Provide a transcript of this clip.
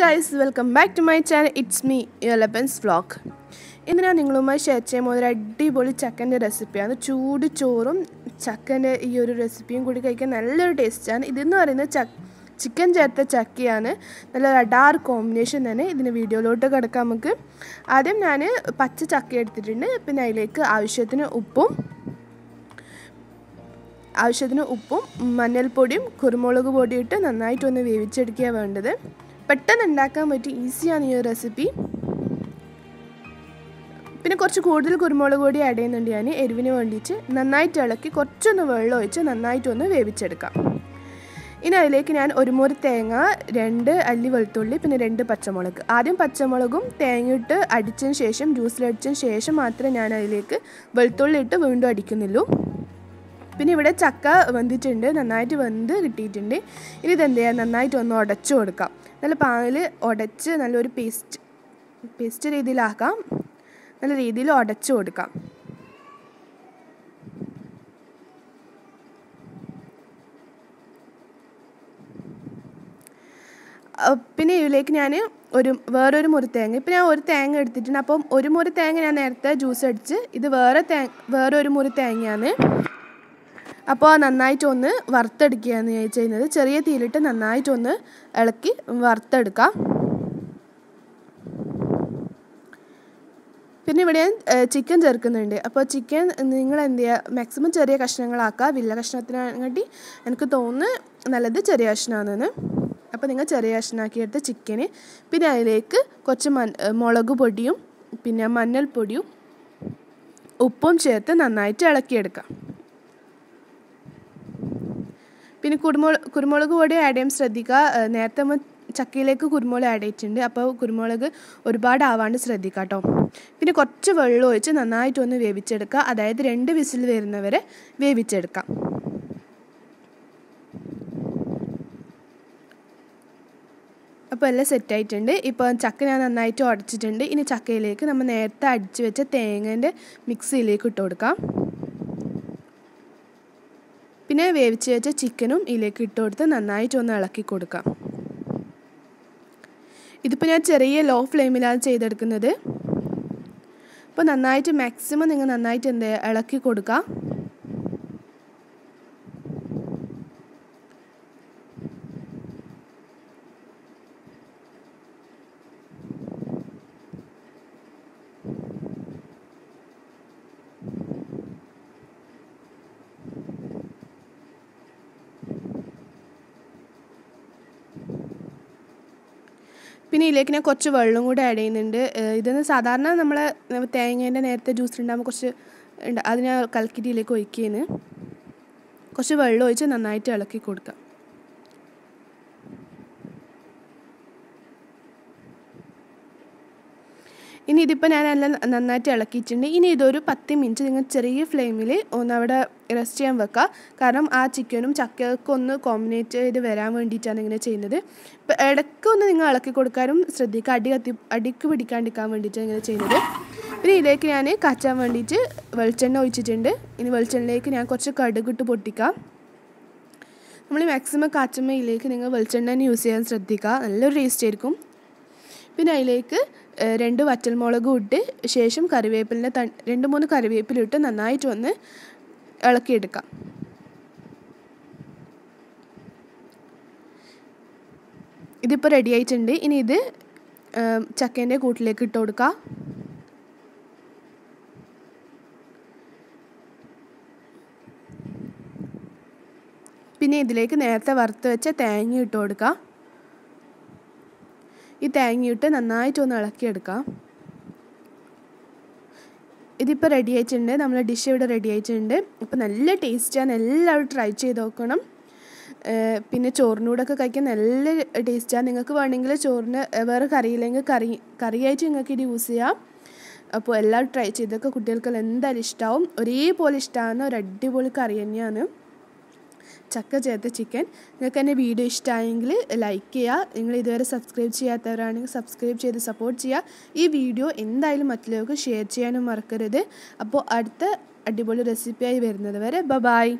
Guys welcome back to my channel it's me ഇലബൻസ് vlog ഇന്ന് ഞാൻ നിങ്ങളുമായി ഷെയർ ചെയ്യുമ്പോൾ ഒരു അടിപൊളി ചക്കന്റെ റെസിപ്പിയാണ് ചൂട് ചോറും ചക്കന്റെ ഈ ഒരു റെസിപ്പിയും കൂടി കഴിക്കാൻ നല്ലൊരു ടേസ്റ്റാണ് ഇതെന്ന് പറയുന്നത് ച ചിക്കൻ ചേർത്ത ചക്കയാണ്. നല്ല അഡാർ കോമ്പിനേഷൻ തന്നെ ഇതിന് വീഡിയോയിലോട്ട് കിടക്കാം നമുക്ക്. ആദ്യം ഞാൻ പച്ച ചക്ക എടുത്തിട്ടുണ്ട്. പിന്നെ അതിലേക്ക് ആവശ്യത്തിന് ഉപ്പും ആവശ്യത്തിന് ഉപ്പും മഞ്ഞൾപ്പൊടിയും കുരുമുളക് പൊടിയിട്ട് നന്നായിട്ടൊന്ന് വേവിച്ചെടുക്കുക വേണ്ടത്. പെട്ടെന്ന് ഉണ്ടാക്കാൻ പറ്റും ഈസിയാണ് ഈ ഒരു റെസിപ്പി പിന്നെ കുറച്ച് കൂടുതൽ കുരുമുളക് പൊടി ആഡ് ചെയ്യുന്നുണ്ട് ഞാൻ എരിവിന് വേണ്ടിയിട്ട്. നന്നായിട്ട് ഇളക്കി കുറച്ചൊന്ന് വെള്ളം ഒഴിച്ച് നന്നായിട്ടൊന്ന് വേവിച്ചെടുക്കാം. ഇനി അതിലേക്ക് ഞാൻ ഒരു മുറി തേങ്ങ രണ്ട് അല്ലി വെളുത്തുള്ളി പിന്നെ രണ്ട് പച്ചമുളക്. ആദ്യം പച്ചമുളകും തേങ്ങയിട്ട് അടിച്ചതിന് ശേഷം ജ്യൂസിലടിച്ചതിന് ശേഷം മാത്രമേ ഞാൻ അതിലേക്ക് വെളുത്തുള്ളി ഇട്ട് വീണ്ടും അടിക്കുന്നുള്ളൂ. പിന്നെ ഇവിടെ ചക്ക വെന്തിട്ടുണ്ട് നന്നായിട്ട് വെന്ത് കിട്ടിയിട്ടുണ്ട്. ഇനി ഇതെന്ത് ചെയ്യാം? നന്നായിട്ട് ഒന്ന് ഉടച്ചു കൊടുക്കാം. നല്ല പാലിൽ ഉടച്ച് നല്ലൊരു പേസ്റ്റ് പേസ്റ്റ് രീതിയിലാക്കാം. നല്ല രീതിയിൽ ഉടച്ചു കൊടുക്കാം. പിന്നെ ഇതിലേക്ക് ഞാൻ ഒരു വേറൊരു മുറി തേങ്ങ ഇപ്പം ഞാൻ ഒരു തേങ്ങ എടുത്തിട്ടുണ്ട്. അപ്പം ഒരു മുറി തേങ്ങ ഞാൻ നേരത്തെ ജ്യൂസ് അടിച്ച് ഇത് വേറെ തേ വേറൊരു മുറി തേങ്ങയാണ് അപ്പോൾ നന്നായിട്ടൊന്ന് വറുത്തെടുക്കുകയാണ് ഞാൻ ചെയ്യുന്നത്. ചെറിയ തീയിലിട്ട് നന്നായിട്ടൊന്ന് ഇളക്കി വറുത്തെടുക്കാം. പിന്നെ ഇവിടെ ഞാൻ ചിക്കൻ ചേർക്കുന്നുണ്ട്. അപ്പോൾ ചിക്കൻ നിങ്ങൾ എന്ത് ചെയ്യുക മാക്സിമം ചെറിയ കഷ്ണങ്ങളാക്കുക. വലിയ കഷ്ണത്തിനാണെങ്കിൽ എനിക്ക് തോന്നുന്നു നല്ലത് ചെറിയ കഷ്ണമാണെന്ന്. അപ്പോൾ നിങ്ങൾ ചെറിയ കഷ്ണമാക്കിയെടുത്ത് ചിക്കന്. പിന്നെ അതിലേക്ക് കുറച്ച് മൺ മുളക് പൊടിയും പിന്നെ മഞ്ഞൾപ്പൊടിയും ഉപ്പും ചേർത്ത് നന്നായിട്ട് ഇളക്കിയെടുക്കാം. പിന്നെ കുരുമുളക് കുരുമുളക് പൊടി ആഡ് ചെയ്യാൻ ശ്രദ്ധിക്കുക. നേരത്തെ നമ്മൾ ചക്കയിലേക്ക് കുരുമുളക് ആഡ് ചെയ്തിട്ടുണ്ട്. അപ്പോൾ കുരുമുളക് ഒരുപാട് ആവാണ്ട് ശ്രദ്ധിക്കുക കേട്ടോ പിന്നെ കുറച്ച് വെള്ളം ഒഴിച്ച് നന്നായിട്ടൊന്ന് വേവിച്ചെടുക്കുക. അതായത് രണ്ട് വിസിൽ വരുന്നവരെ വേവിച്ചെടുക്കാം. അപ്പോൾ എല്ലാം സെറ്റായിട്ടുണ്ട് ഇപ്പോൾ ചക്ക ഞാൻ നന്നായിട്ട് ഉടച്ചിട്ടുണ്ട്. ഇനി ചക്കയിലേക്ക് നമ്മൾ നേരത്തെ അടിച്ച് വെച്ച തേങ്ങേന്റെ മിക്സിയിലേക്ക് ഇട്ട് കൊടുക്കാം. പിന്നെ വേവിച്ച് വെച്ച ചിക്കനും ഇതിലേക്ക് ഇട്ട് കൊടുത്ത് നന്നായിട്ട് ഒന്ന് ഇളക്കി കൊടുക്കാം. ഇതിപ്പോൾ ഞാൻ ചെറിയ ലോ ഫ്ലെയിമിലാണ് ചെയ്തെടുക്കുന്നത്. അപ്പോൾ നന്നായിട്ട് മാക്സിമം നിങ്ങൾ നന്നായിട്ട് എന്ത് ഇളക്കി കൊടുക്കുക പിന്നെ ഇതിലേക്ക് ഞാൻ കുറച്ച് വെള്ളം കൂടെ ആഡ് ചെയ്യുന്നുണ്ട്. ഇതെന്ന് സാധാരണ നമ്മൾ തേങ്ങേന്റെ നേരത്തെ ജ്യൂസ് ഉണ്ടാകുമ്പോൾ കുറച്ച് ഉണ്ട് അത് ഞാൻ കലക്കിയിട്ട് ഒഴിക്കുകയാണ് കുറച്ച് വെള്ളം ഒഴിച്ച് നന്നായിട്ട് ഇളക്കി കൊടുക്കാം. ഇനി ഇതിപ്പോൾ ഞാൻ എല്ലാം നന്നായിട്ട് ഇളക്കിയിട്ടുണ്ട്. ഇനി ഇതൊരു പത്ത് മിനിറ്റ് നിങ്ങൾ ചെറിയ ഫ്ലെയിമിൽ ഒന്ന് അവിടെ റെസ്റ്റ് ചെയ്യാൻ വെക്കുക. കാരണം ആ ചിക്കനും ചക്കയൊക്കെ ഒന്ന് കോമ്പിനേറ്റ് ചെയ്ത് വരാൻ വേണ്ടിയിട്ടാണ് ഇങ്ങനെ ചെയ്യുന്നത്. ഇപ്പം ഇടയ്ക്ക് ഒന്ന് നിങ്ങൾ ഇളക്കി കൊടുക്കാനും ശ്രദ്ധിക്കുക. അടി കത്തി അടിക്ക് പിടിക്കാണ്ടിരിക്കാൻ വേണ്ടിയിട്ടാണ് ഇങ്ങനെ ചെയ്യുന്നത്. പിന്നെ ഇതിലേക്ക് ഞാൻ കാച്ചാൻ വേണ്ടിയിട്ട് വെളിച്ചെണ്ണ ഒഴിച്ചിട്ടുണ്ട്. ഇനി വെളിച്ചെണ്ണയിലേക്ക് ഞാൻ കുറച്ച് കടുകിട്ട് പൊട്ടിക്കാം. നമ്മൾ മാക്സിമം കാച്ചമ്മയിലേക്ക് നിങ്ങൾ വെളിച്ചെണ്ണ തന്നെ യൂസ് ചെയ്യാൻ ശ്രദ്ധിക്കുക. നല്ലൊരു ടേസ്റ്റ് ആയിരിക്കും. പിന്നെ അതിലേക്ക് രണ്ട് വറ്റൽമുളകും ഇട്ട് ശേഷം കറിവേപ്പിലിനെ ത രണ്ട് മൂന്ന് കറിവേപ്പിലിട്ട് നന്നായിട്ട് ഒന്ന് ഇളക്കിയെടുക്കാം. ഇതിപ്പോൾ റെഡി ആയിട്ടുണ്ട്. ഇനി ഇത് ചക്കേന്റെ കൂട്ടിലേക്ക് ഇട്ട് കൊടുക്കുക പിന്നെ ഇതിലേക്ക് നേരത്തെ വറുത്ത് വെച്ച തേങ്ങ ഇട്ട് കൊടുക്കുക ഈ തേങ്ങയിട്ട് നന്നായിട്ട് ഒന്ന് ഇളക്കിയെടുക്കാം. ഇതിപ്പോൾ റെഡി ആയിട്ടുണ്ട്. നമ്മളെ ഡിഷ് ഇവിടെ റെഡി ആയിട്ടുണ്ട്. ഇപ്പോൾ നല്ല ടേസ്റ്റാണ് എല്ലാവരും ട്രൈ ചെയ്ത് നോക്കണം. പിന്നെ ചോറിനൂടൊക്കെ കഴിക്കാൻ നല്ല ടേസ്റ്റാണ് നിങ്ങൾക്ക് വേണമെങ്കിൽ ചോറിന് വേറെ കറിയില്ലെങ്കിൽ കറി കറിയായിട്ട് നിങ്ങൾക്ക് ഇത് യൂസ് ചെയ്യാം. അപ്പോൾ എല്ലാവരും ട്രൈ ചെയ്തൊക്കെ കുട്ടികൾക്ക് എന്തായാലും ഇഷ്ടമാവും ഒരേപോലെ ഇഷ്ടമാകുന്ന ഒരു അടിപൊളി കറി തന്നെയാണ്. ചക്ക ചേർത്ത ചിക്കൻ നിങ്ങൾക്ക് എന്റെ വീഡിയോ ഇഷ്ടമായെങ്കിൽ ലൈക്ക് ചെയ്യുക നിങ്ങൾ ഇതുവരെ സബ്സ്ക്രൈബ് ചെയ്യാത്തവരാണെങ്കിൽ സബ്സ്ക്രൈബ് ചെയ്ത് സപ്പോർട്ട് ചെയ്യുക ഈ വീഡിയോ എന്തായാലും മറ്റുള്ളവർക്ക് ഷെയർ ചെയ്യാനും മറക്കരുത്. അപ്പോൾ അടുത്ത അടിപൊളി റെസിപ്പിയായി വരുന്നത് വരെ ബ ബായ്